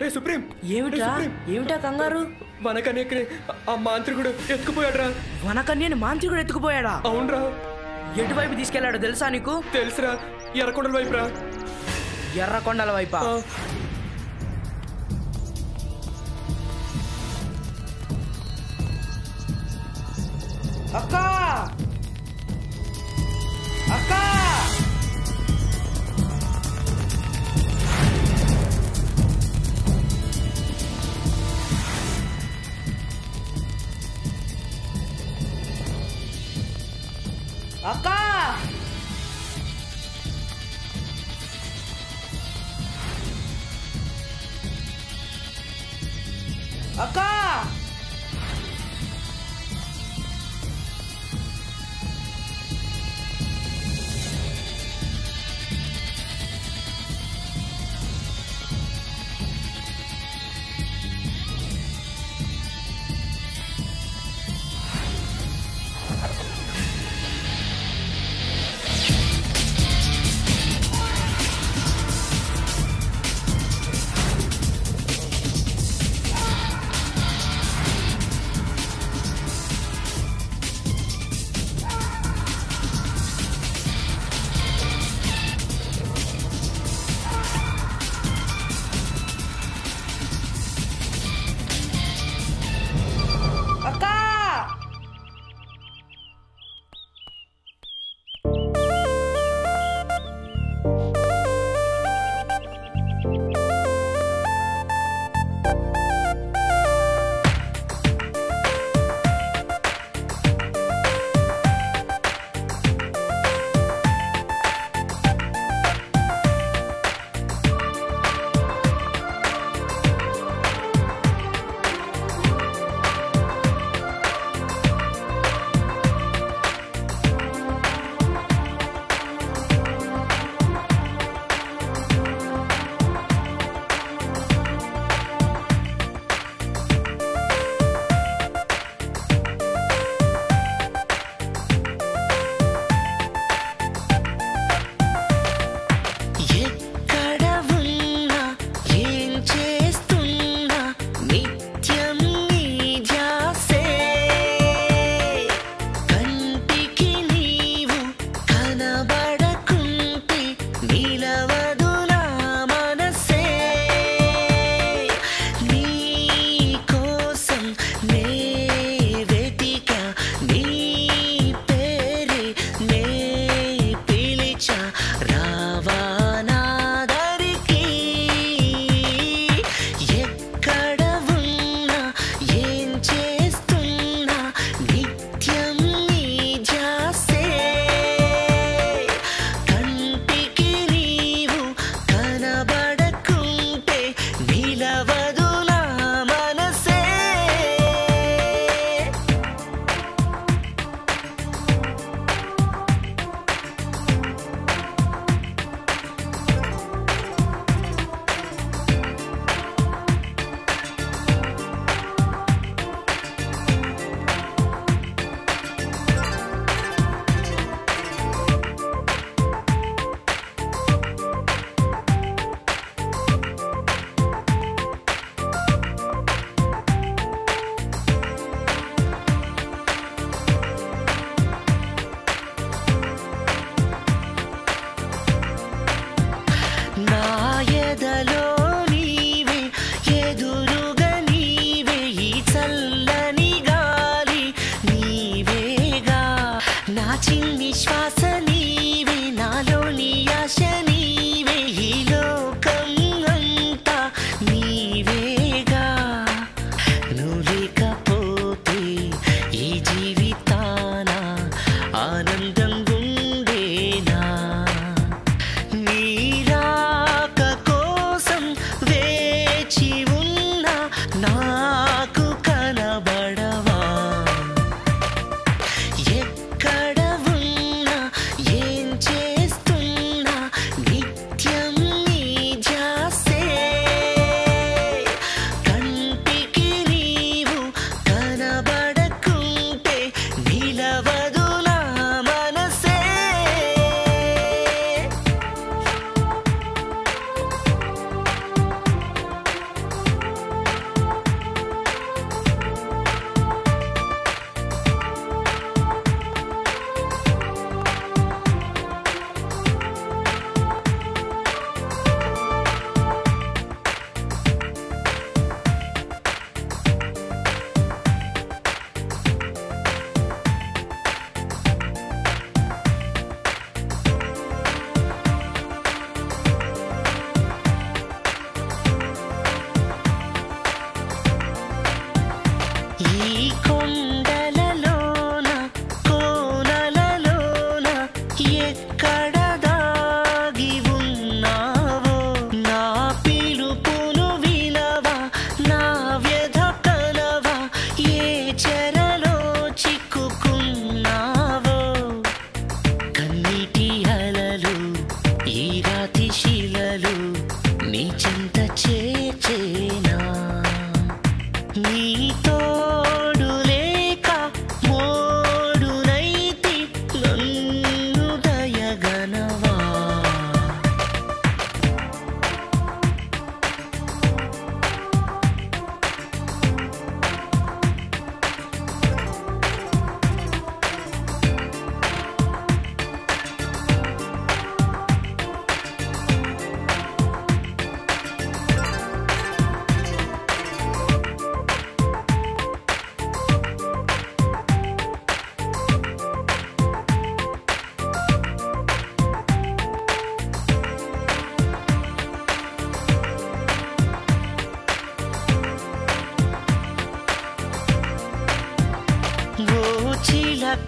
రే supreme. రే. ఏమిటా కంగారు? వనకన్యకి ఆ మాంత్రికుడు ఎత్తుకుపోయాడ్రా. వనకన్యని మాంత్రికుడు ఎత్తుకుపోయాడా? అవునరా. ఎటువైపు తీసుకెళ్ళాడో తెలుసా నీకు? తెలుసురా. ఎర్రకొండల వైపురా. ఎర్రకొండల వైపా? అక్క! అక్క Let me tell you.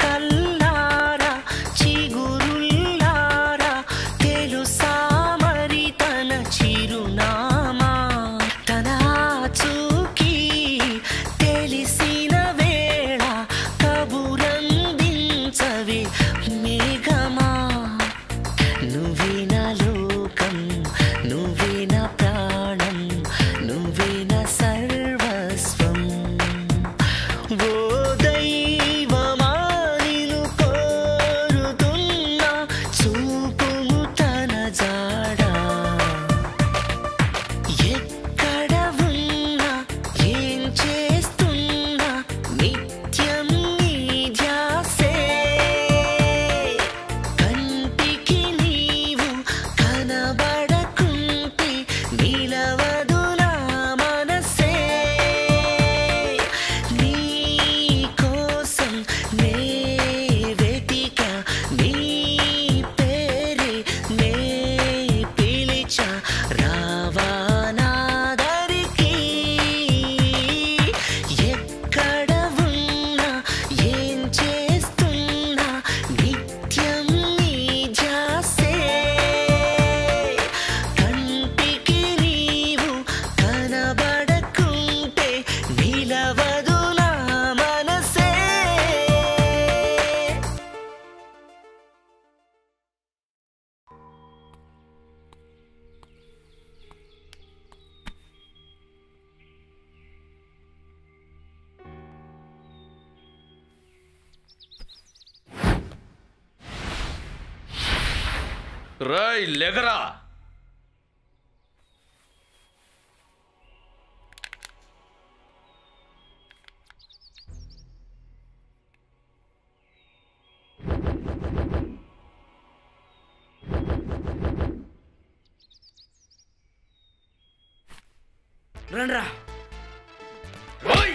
கல்ல రాయ్ లెగరా రండ్రా రాయ్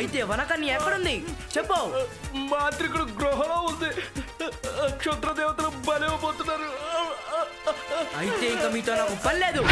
అయితే వనకన్య ఎక్కడుంది? చెప్పు. మాంత్రికుడు గృహలో ఉంది. క్షుద్ర దేవతలు బలిపోతున్నారు అయితే ఇంకా మీతో నాకు పర్లేదు